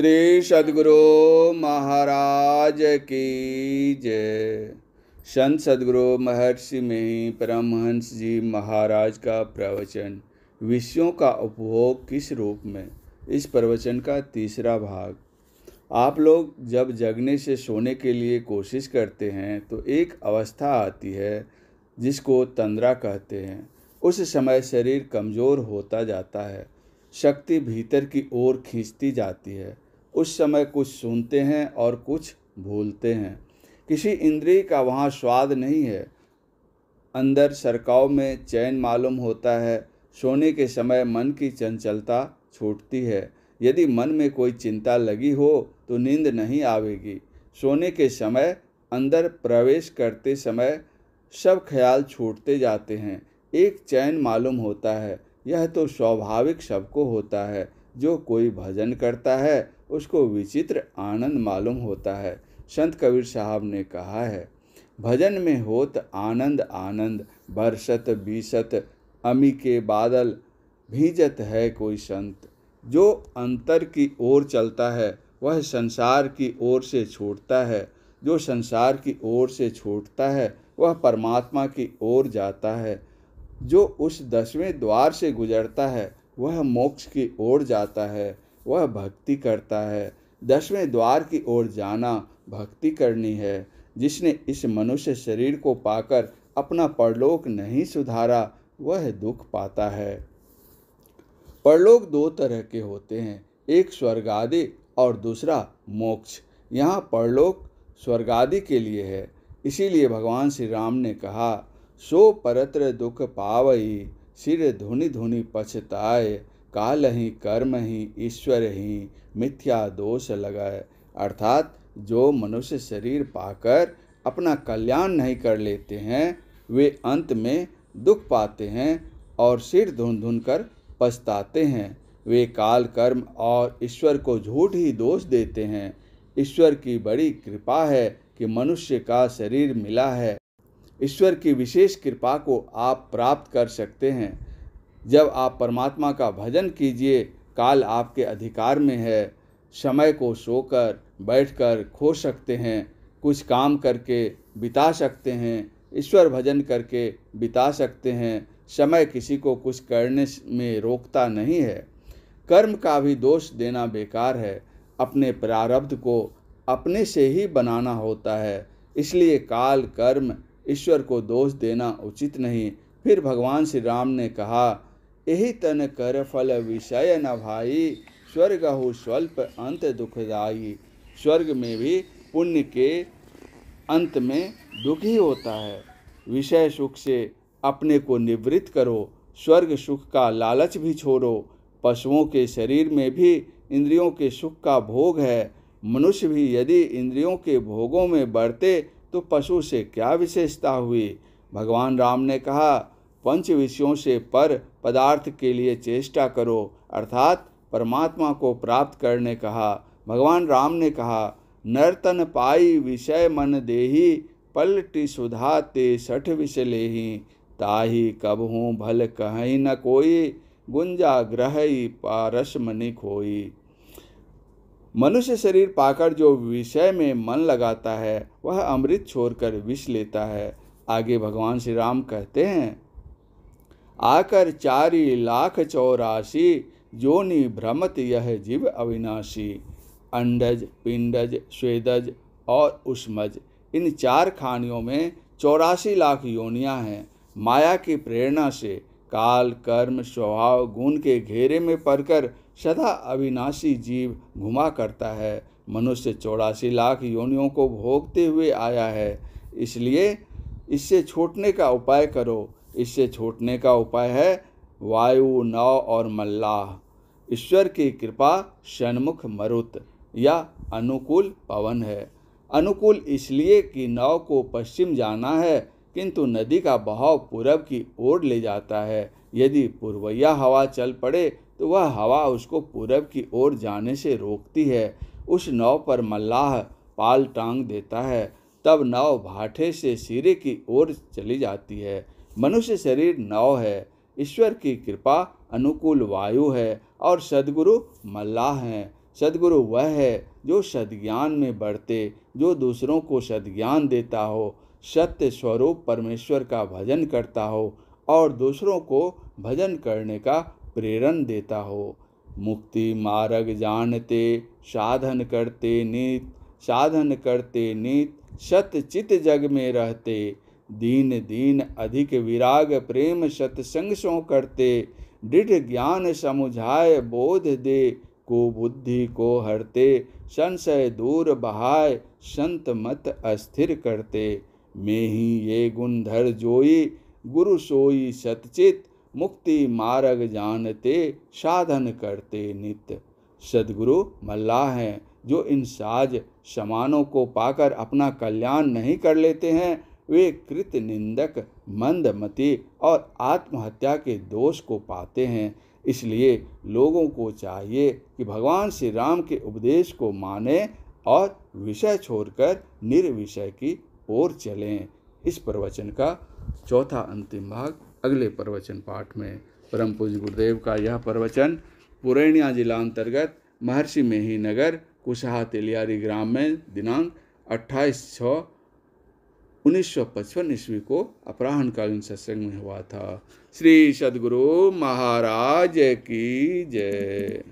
श्री सदगुरु महाराज की जय। संत सदगुरु महर्षि में ही परमहंस जी महाराज का प्रवचन, विषयों का उपभोग किस रूप में? इस प्रवचन का तीसरा भाग। आप लोग जब जगने से सोने के लिए कोशिश करते हैं तो एक अवस्था आती है जिसको तंद्रा कहते हैं। उस समय शरीर कमज़ोर होता जाता है, शक्ति भीतर की ओर खींचती जाती है। उस समय कुछ सुनते हैं और कुछ भूलते हैं। किसी इंद्रिय का वहाँ स्वाद नहीं है। अंदर सरकाव में चैन मालूम होता है। सोने के समय मन की चंचलता छूटती है। यदि मन में कोई चिंता लगी हो तो नींद नहीं आवेगी। सोने के समय अंदर प्रवेश करते समय सब ख्याल छूटते जाते हैं। एक चैन मालूम होता है। यह तो स्वाभाविक सबको होता है। जो कोई भजन करता है उसको विचित्र आनंद मालूम होता है। संत कबीर साहब ने कहा है, भजन में होत आनंद आनंद, बरसत, बीसत, अमी के बादल, भीजत है कोई संत। जो अंतर की ओर चलता है, वह संसार की ओर से छूटता है। जो संसार की ओर से छूटता है, वह परमात्मा की ओर जाता है। जो उस दसवें द्वार से गुजरता है, वह मोक्ष की ओर जाता है। वह भक्ति करता है। दसवें द्वार की ओर जाना भक्ति करनी है। जिसने इस मनुष्य शरीर को पाकर अपना परलोक नहीं सुधारा, वह दुख पाता है। परलोक दो तरह के होते हैं, एक स्वर्गादि और दूसरा मोक्ष। यहाँ परलोक स्वर्गादि के लिए है। इसीलिए भगवान श्री राम ने कहा, सो परत्र दुख पावई, सिर धुनि धुनि पछताए काल ही कर्म ही ईश्वर ही मिथ्या दोष लगाए। अर्थात, जो मनुष्य शरीर पाकर अपना कल्याण नहीं कर लेते हैं, वे अंत में दुख पाते हैं और सिर धुन धुन कर पछताते हैं। वे काल कर्म और ईश्वर को झूठ ही दोष देते हैं। ईश्वर की बड़ी कृपा है कि मनुष्य का शरीर मिला है। ईश्वर की विशेष कृपा को आप प्राप्त कर सकते हैं। जब आप परमात्मा का भजन कीजिए, काल आपके अधिकार में है। समय को सोकर बैठकर खो सकते हैं, कुछ काम करके बिता सकते हैं, ईश्वर भजन करके बिता सकते हैं। समय किसी को कुछ करने में रोकता नहीं है। कर्म का भी दोष देना बेकार है। अपने प्रारब्ध को अपने से ही बनाना होता है। इसलिए काल, कर्म ईश्वर को दोष देना उचित नहीं। फिर भगवान श्री राम ने कहा यही तन कर फल विषय न भाई। स्वर्ग हो स्वल्प, अंत दुखदाई स्वर्ग में भी पुण्य के अंत में दुख ही होता है। विषय सुख से अपने को निवृत्त करो। स्वर्ग सुख का लालच भी छोड़ो। पशुओं के शरीर में भी इंद्रियों के सुख का भोग है। मनुष्य भी यदि इंद्रियों के भोगों में बढ़ते तो पशु से क्या विशेषता हुई? भगवान राम ने कहा पंच विषयों से पर पदार्थ के लिए चेष्टा करो। अर्थात परमात्मा को प्राप्त करने कहा। भगवान राम ने कहा, नर्तन पाई विषय मन देही, पलटी सुधा ते सठ विषय लेही। ताही कब हूँ भल कहीं न कोई, गुंजा ग्रह पारस मनि खोई। मनुष्य शरीर पाकर जो विषय में मन लगाता है, वह अमृत छोड़कर विष लेता है। आगे भगवान श्री राम कहते हैं आकर चारी लाख चौरासी जोनि भ्रमत यह जीव अविनाशी। अंडज, पिंडज स्वेदज और उष्मज, इन चार खानियों में चौरासी लाख योनियाँ हैं। माया की प्रेरणा से काल, कर्म, स्वभाव, गुण के घेरे में पड़कर सदा अविनाशी जीव घुमा करता है। मनुष्य चौरासी लाख योनियों को भोगते हुए आया है। इसलिए इससे छूटने का उपाय करो। इससे छूटने का उपाय है वायु नव और मल्लाह ईश्वर की कृपा षणमुख मरुत या अनुकूल पवन है। अनुकूल इसलिए कि नाव को पश्चिम जाना है, किंतु नदी का बहाव पूरब की ओर ले जाता है। यदि पूर्वैया हवा चल पड़े तो वह हवा उसको पूरब की ओर जाने से रोकती है। उस नाव पर मल्लाह पाल टांग देता है। तब नाव भाठे से सिरे की ओर चली जाती है। मनुष्य शरीर नव है, ईश्वर की कृपा अनुकूल वायु है और सदगुरु मल्लाह हैं। सदगुरु वह है जो सदज्ञान में बढ़ते, जो दूसरों को सदज्ञान देता हो। सत्य स्वरूप परमेश्वर का भजन करता हो और दूसरों को भजन करने का प्रेरण देता हो। मुक्ति मार्ग जानते, साधन करते नीत, साधन करते नीत, सत्य चित जग में रहते। दीन दीन अधिक विराग प्रेम सत्संग सो करते। दृढ़ ज्ञान समुझाय बोध दे। को बुद्धि को हरते, संशय दूर बहाय संत मत अस्थिर करते। में ही ये गुण धर जोई, गुरु सोई सतचित, मुक्ति मार्ग जानते, साधन करते नित्य सदगुरु मल्लाह हैं, जो इन साज समानों को पाकर अपना कल्याण नहीं कर लेते हैं वे कृत निंदक, मंदमति और आत्महत्या के दोष को पाते हैं। इसलिए लोगों को चाहिए कि भगवान श्री राम के उपदेश को माने और विषय छोड़कर निर्विषय की ओर चलें। इस प्रवचन का चौथा अंतिम भाग अगले प्रवचन पाठ में। परम पूज्य गुरुदेव का यह प्रवचन पुरैनिया जिला अंतर्गत महर्षि मेही नगर कुशहा तेलियारी ग्राम में दिनांक 28 छः उन्नीस सौ पचपन ईस्वी को अपराहनकालीन सत्संग में हुआ था। श्री सदगुरु महाराज की जय।